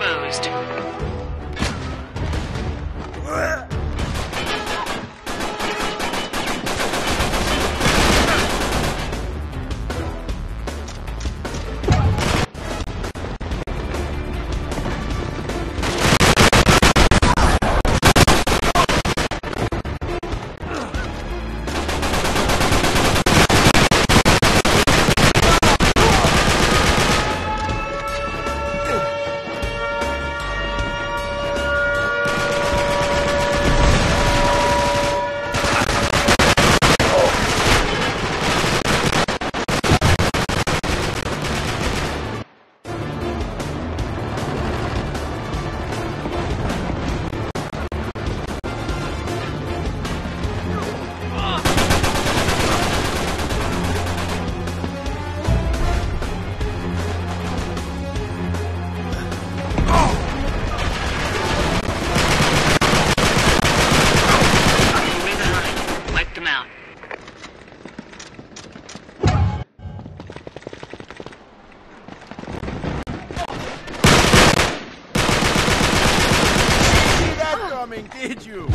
exposed. Did you?